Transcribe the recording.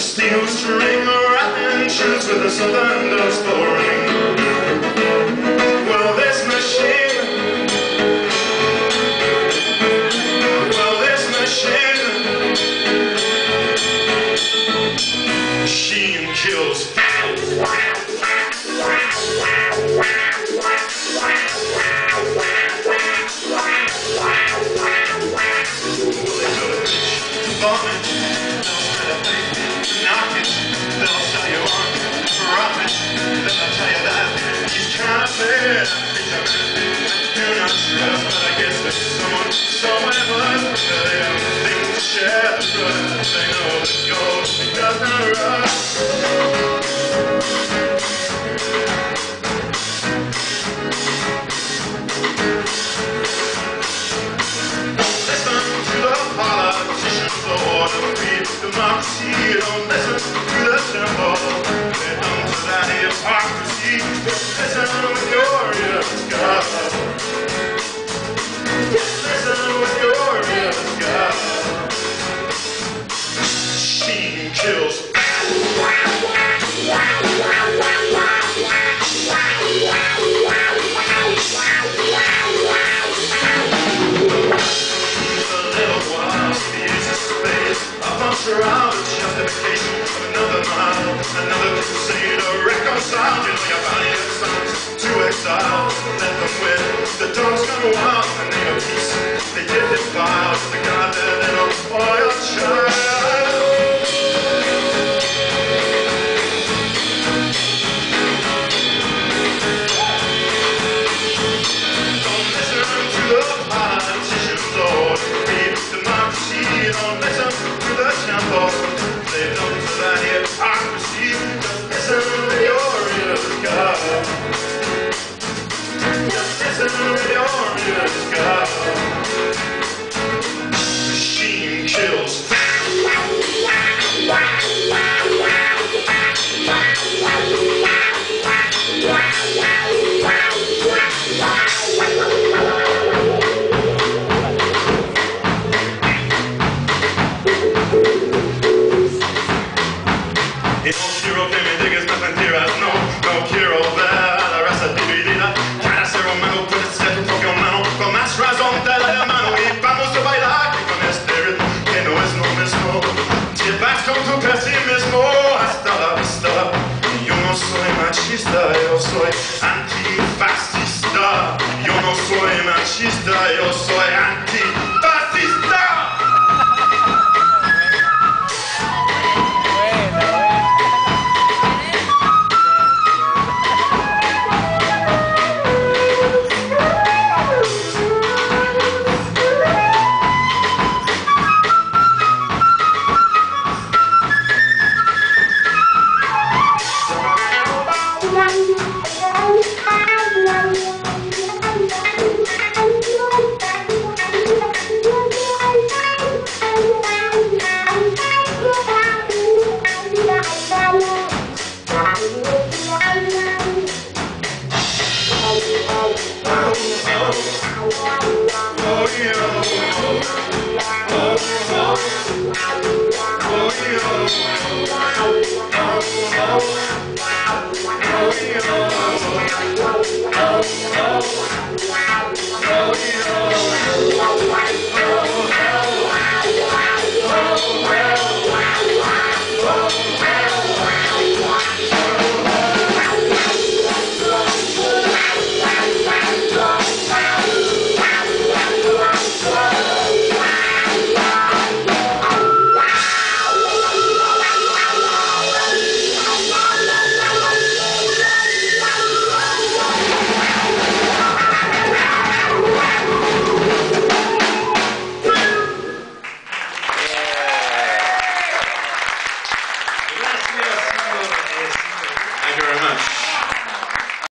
steel string wrapping tunes with a southern dust pouring. Well, this machine, well, this machine, kills. Vomit. Democracy is a the of glorious God. surrounded. Just sky. pesimismo hasta la vista. Yo no soy machista, yo soy antifascista. Yo no soy machista, yo soy antifascista.